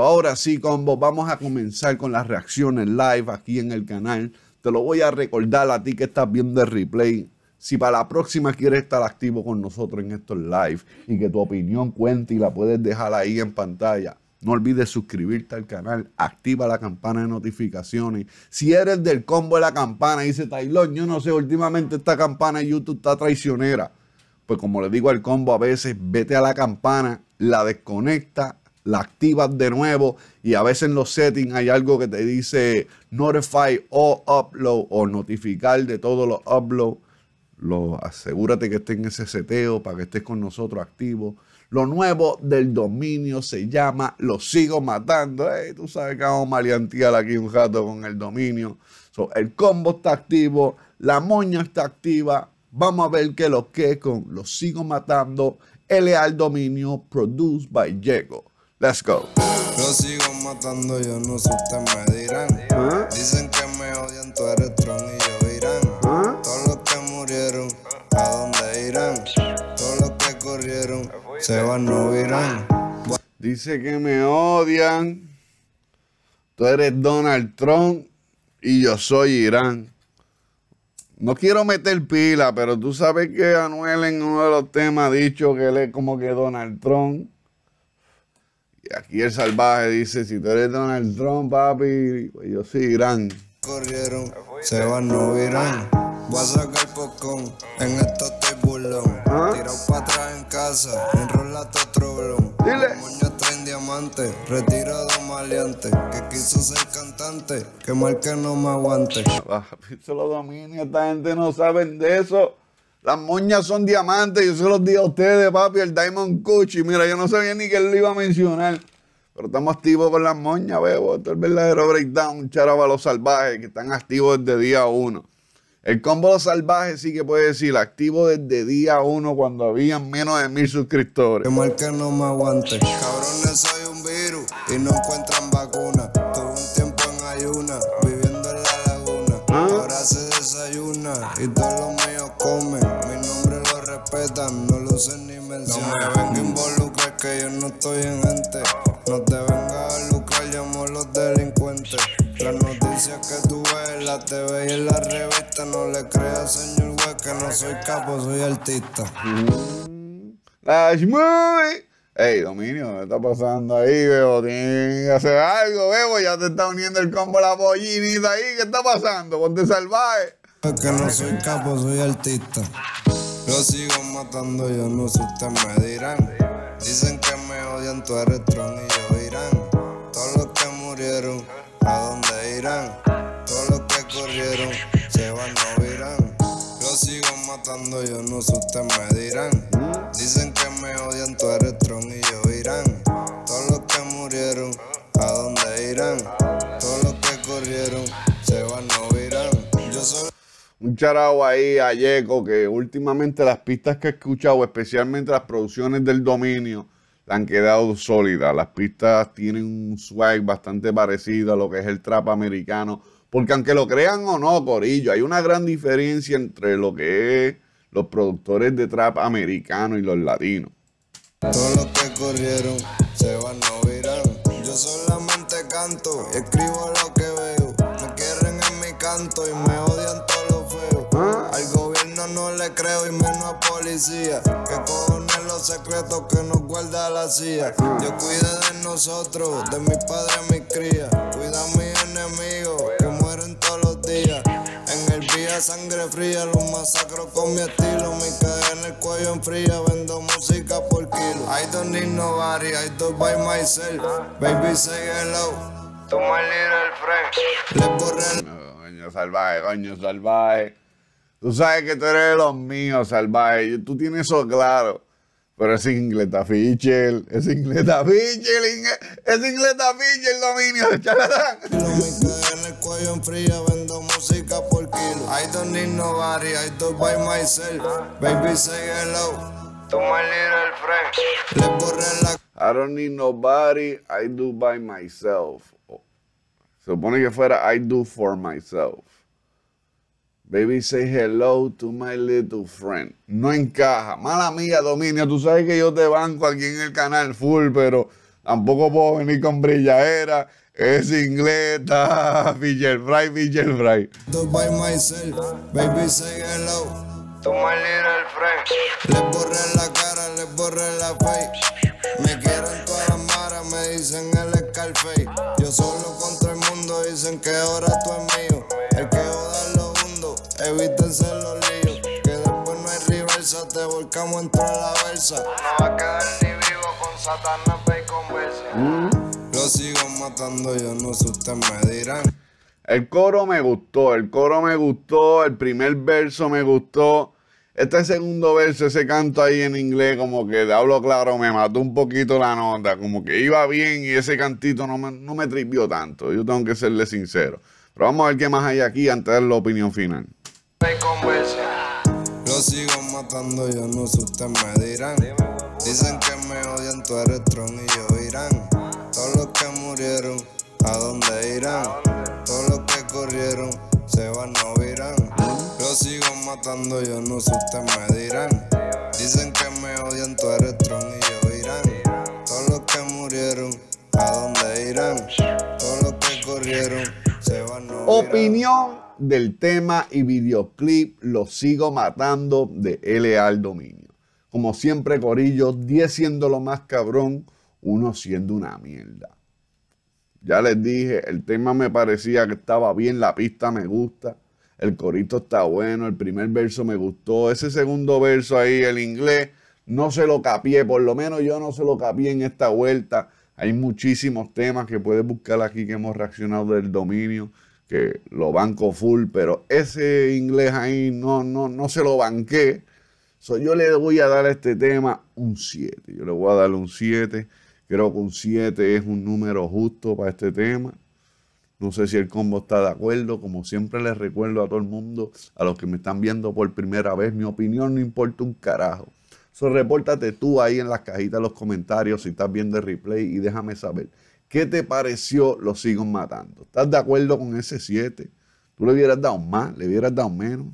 ahora sí, combo, vamos a comenzar con las reacciones live aquí en el canal. Te lo voy a recordar a ti que estás viendo el replay. Si para la próxima quieres estar activo con nosotros en estos live y que tu opinión cuente y la puedes dejar ahí en pantalla, no olvides suscribirte al canal, activa la campana de notificaciones. Si eres del combo de la campana dice Taylor, yo no sé, últimamente esta campana de YouTube está traicionera. Pues como le digo al combo a veces, vete a la campana, la desconecta la activas de nuevo y a veces en los settings hay algo que te dice notify all upload o notificar de todos los uploads. Lo, asegúrate que esté en ese seteo para que estés con nosotros activo. Lo nuevo del dominio se llama Lo sigo matando. tú sabes que vamos a maleantear aquí un rato con el dominio. el combo está activo, la moña está activa. Vamos a ver qué lo que con Lo sigo matando. al dominio produced by Diego. Let's go. Lo sigo matando, yo no sé, ustedes me dirán. ¿Ah? Dicen que me odian, tú eres Tron y yo irán. ¿Ah? Todos los que murieron, ¿a dónde irán? Todos los que corrieron, se van, no irán. Dice que me odian. Tú eres Donald Trump y yo soy Irán. No quiero meter pila, pero tú sabes que Anuel en uno de los temas ha dicho que él es como que Donald Trump. Aquí el salvaje dice, si tú eres Donald Trump, papi, pues yo sí, Irán. Corrieron, se van, no irán. Voy a sacar pocón, en esto estoy burlón. ¿Ah? Tirado para atrás en casa, enrolate otro blon. Dile. Moño traen diamante, retirado maleante. Que quiso ser cantante, que mal que no me aguante. Papi, se lo domina, esta gente no sabe de eso. Las moñas son diamantes, yo se los di a ustedes, papi, el Diamond Cucci. Mira, yo no sabía ni que él lo iba a mencionar. Pero estamos activos con las moñas, bebo. Esto es el verdadero breakdown. Un charaba los salvajes que están activos desde día uno. El combo de los salvajes sí que puede decir activo desde día uno cuando habían menos de mil suscriptores. Que mal que no me aguante. Cabrones, soy un virus y no encuentran vacuna. Tuve un tiempo en ayuna, viviendo en la laguna. ¿Ah? Ahora se desayuna y todos estoy en gente. No te vengas a lucrar, llamo a los delincuentes. Las noticias que tú ves en la TV y en la revista, no le creas, señor güey, que no soy capo, soy artista. Las. Ey, Dominio, ¿qué está pasando ahí, veo? Tienes que hacer algo, veo. Ya te está uniendo el combo la pollinita ahí. ¿Qué está pasando? Ponte salvaje. Es que no soy capo, soy artista. Lo sigo matando, yo no sé, ustedes me dirán. Dicen que me odian, tú eres Tron y yo irán. Todos los que murieron, ¿a dónde irán? Todos los que corrieron, se van, no irán. Lo sigo matando, yo no sé, ustedes me dirán. Dicen que me odian, tú eres Tron y charao ahí a Yeco, que últimamente las pistas que he escuchado, especialmente las producciones del dominio, le han quedado sólidas. Las pistas tienen un swag bastante parecido a lo que es el trap americano. Porque aunque lo crean o no, Corillo, hay una gran diferencia entre lo que es los productores de trap americano y los latinos. Todos los que corrieron se van, no verán. Yo solamente canto escribo le creo y menos a policía. Que cojones los secretos que nos guarda la CIA. Yo cuide de nosotros, de mis padres a mis crías. Cuida a mis enemigos que mueren todos los días. En el día sangre fría, los masacro con mi estilo. Mi caja en el cuello enfría, vendo música por kilo. I don't need nobody, I do by myself. Baby, say hello. To my little friend. Le borré. coño salvaje, coño salvaje. Tú sabes que tú eres de los míos, salvaje. Tú tienes eso claro. Pero fichel, ese inglés está fichel, ese inglés está fichel, dominio de charlatán. en el cuello en fría, vendo música por kilo. I don't need nobody, I do by myself. Baby, say hello to my little friend. Le borré la... I don't need nobody, I do by myself. Se supone que fuera I do for myself. Baby, say hello to my little friend. No encaja. Mala mía, Dominio. Tú sabes que yo te banco aquí en el canal full, pero Tampoco puedo venir con brillaera. Es inglés, está Fry, Fry. by myself, baby say hello. To my little friend. Les borré la cara, les borré la face. Me quieren todas las maras, me dicen el Scarface. Yo solo contra el mundo, dicen que ahora tú es mío. Los líos. Que después no hay reversa, te volcamos entre la versa. No va a quedar ni vivo con Satanás, ve y conversa. Lo sigo matando, yo no sé, ustedes me dirán. El coro me gustó, el coro me gustó, el primer verso me gustó. Este segundo verso, ese canto ahí en inglés, como que de hablo claro, me mató un poquito la nota. Como que iba bien y ese cantito no me, no me tripió tanto. Yo tengo que serle sincero. Pero vamos a ver qué más hay aquí antes de la opinión final. Lo sigo matando, yo no sé, ustedes me dirán. Dicen que me odian, tú eres Tron y yo Irán. Todos los que murieron, ¿a dónde irán? Todos los que corrieron, se van, no virán. Lo sigo matando, yo no sé, ustedes me dirán. Dicen que me odian, tú eres Tron y yo Irán. Todos los que murieron, ¿a dónde irán? Todos los que corrieron, se van, no. Opinión del tema y videoclip Lo sigo matando de L al dominio. Como siempre, Corillo, 10 siendo lo más cabrón, uno siendo una mierda. Ya les dije, el tema me parecía que estaba bien, la pista me gusta, el corito está bueno, el primer verso me gustó, ese segundo verso ahí, el inglés, no se lo capié, por lo menos yo no se lo capié en esta vuelta. Hay muchísimos temas que puedes buscar aquí que hemos reaccionado del dominio, que lo banco full, pero ese inglés ahí no, no, no se lo banqué. So, yo le voy a dar a este tema un 7. Yo le voy a dar un 7. Creo que un 7 es un número justo para este tema. No sé si el combo está de acuerdo. Como siempre les recuerdo a todo el mundo, a los que me están viendo por primera vez, mi opinión no importa un carajo. So, repórtate tú ahí en las cajitas de los comentarios si estás viendo el replay y déjame saber. ¿Qué te pareció Lo Sigo Matando? ¿Estás de acuerdo con ese 7? ¿Tú le hubieras dado más? ¿Le hubieras dado menos?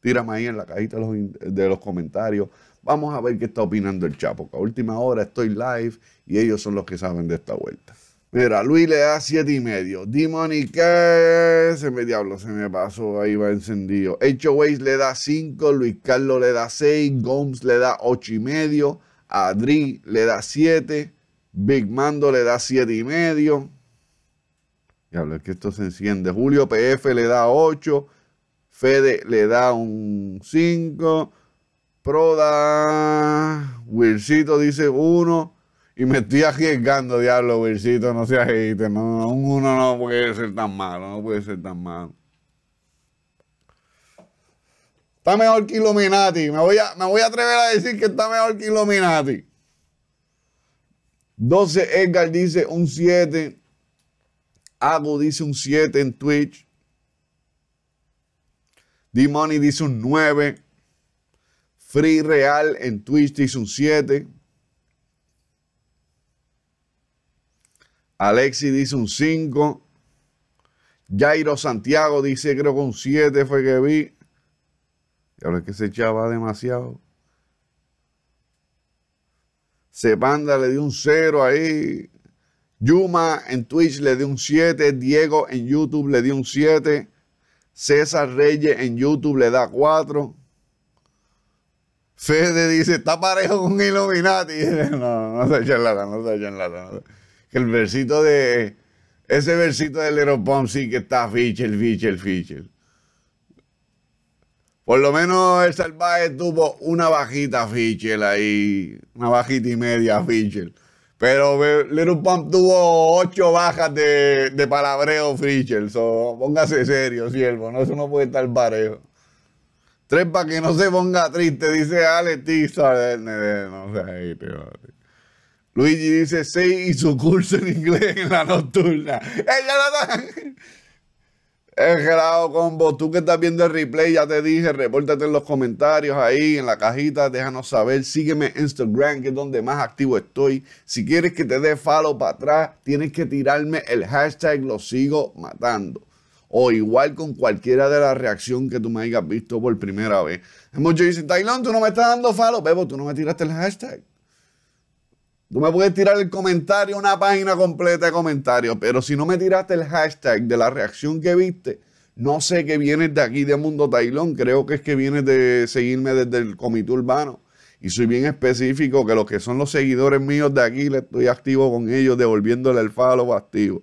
Tírame ahí en la cajita de los, comentarios. Vamos a ver qué está opinando el Chapo. A última hora estoy live y ellos son los que saben de esta vuelta. Mira, Luis le da siete y medio. Dimoni que se me diablo, se me pasó, ahí va encendido. Waze le da 5, Luis Carlos le da 6, Gomes le da ocho y medio, Adri le da 7, Big Mando le da siete y medio. Diablo, es que esto se enciende. Julio PF le da 8, Fede le da un 5. Proda. Wilcito dice 1. Y me estoy arriesgando, diablo, Wilcito. No seas agite. No, un 1 no puede ser tan malo. No puede ser tan malo. Está mejor que Illuminati. Me voy, a, me voy a atrever a decir que está mejor que Illuminati. 12 Edgar dice un 7. Agu dice un 7 en Twitch. D-Money dice un 9. Free Real en Twitch dice un 7. Alexi dice un 5. Jairo Santiago dice creo que un 7 fue que vi. Y ahora es que se echaba demasiado. Sepanda le dio un 0 ahí. Yuma en Twitch le dio un 7. Diego en YouTube le dio un 7. César Reyes en YouTube le da 4. Fede dice, está parejo con Illuminati. No, no se echen lata, no se echen lata. Que el versito de... Ese versito de Little sí que está Fichel, Fichel, Fichel. Por lo menos el salvaje tuvo una bajita Fichel ahí. Una bajita y media Fichel. Pero Little Pump tuvo ocho bajas de, de palabreo Fichel. So, póngase serio, siervo. No, eso no puede estar parejo. Tres para que no se ponga triste, dice Alex. No sé, Luigi dice seis y su curso en inglés en la nocturna. ¡Ella no El gelado combo, tú que estás viendo el replay, ya te dije, repórtate en los comentarios ahí, en la cajita, déjanos saber. Sígueme en Instagram, que es donde más activo estoy. Si quieres que te dé follow para atrás, tienes que tirarme el hashtag lo sigo matando. O igual con cualquiera de las reacciones que tú me hayas visto por primera vez. Hemos dicho, dice, Tailón, tú no me estás dando follow. Bebo, tú no me tiraste el hashtag. Tú me puedes tirar el comentario, una página completa de comentarios, pero si no me tiraste el hashtag de la reacción que viste, no sé que vienes de aquí de Mundo Tailón, creo que es que vienes de seguirme desde el comité urbano. Y soy bien específico que los que son los seguidores míos de aquí, le estoy activo con ellos, devolviéndole el follow activo.